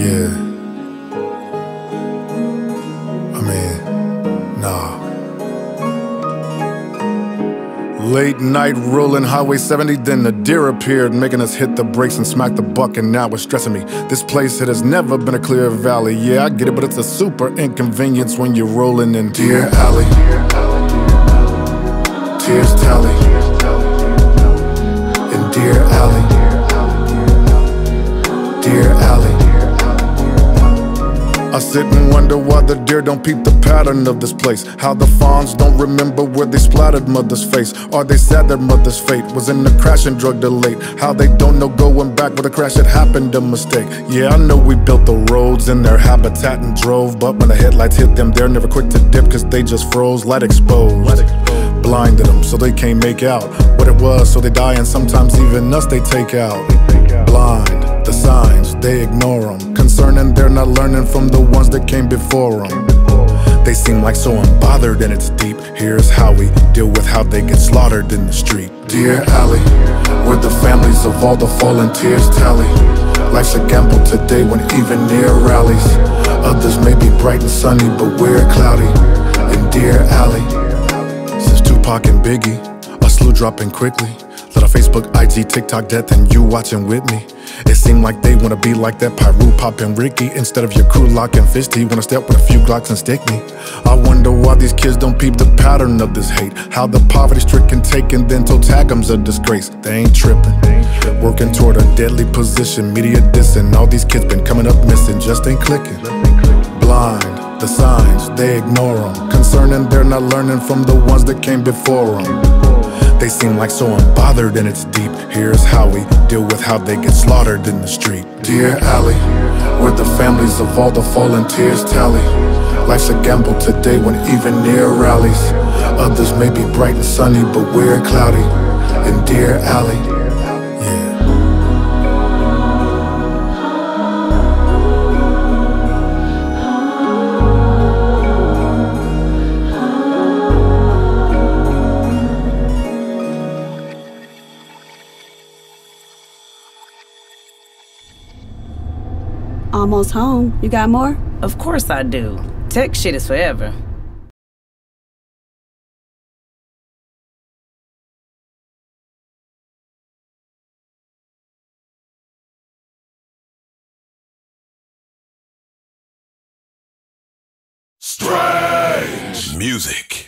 Yeah. I mean, nah. Late night rolling Highway 70, then the deer appeared, making us hit the brakes and smack the buck, and now it's stressing me. This place, it has never been a clear valley. Yeah, I get it, but it's a super inconvenience when you're rolling in Deer Alley. Tears tally. In Deer Alley. I sit and wonder why the deer don't peep the pattern of this place. How the fawns don't remember where they splattered mother's face. Are they sad their mother's fate was in a crash and drug delayed? How they don't know going back where the crash had happened a mistake. Yeah, I know we built the roads in their habitat and drove, but when the headlights hit them, they're never quick to dip cause they just froze, light exposed. Blinded them so they can't make out what it was, so they die, and sometimes even us they take out. Blind, the signs, they ignore them. Concerning they're not learning from the ones that came before them. They seem like so unbothered and it's deep. Here's how we deal with how they get slaughtered in the street. Dear Alley, where the families of all the fallen tears tally. Life's a gamble today when even near rallies. Others may be bright and sunny, but we're cloudy. And Dear Alley, since Tupac and Biggie, a slew dropping quickly. Let our Facebook, IG, TikTok death, and you watching with me. It seemed like they wanna be like that Pyru poppin' Ricky instead of your crew locking fisty. Wanna step with a few Glocks and stick me. I wonder why these kids don't peep the pattern of this hate. How the poverty stricken taken, then toe tag 'em's a disgrace. They ain't trippin'. Working toward a deadly position, media dissing. All these kids been coming up missing, just ain't clicking. Blind, the signs, they ignore them. Concerning they're not learning from the ones that came before them. Seem like so unbothered and it's deep. Here's how we deal with how they get slaughtered in the street. Dear Alley, where the families of all the fallen tears tally. Life's a gamble today when even near rallies. Others may be bright and sunny, but we're cloudy. In Dear Alley, Almost home. You got more? Of course I do. Tech shit is forever. Strange music.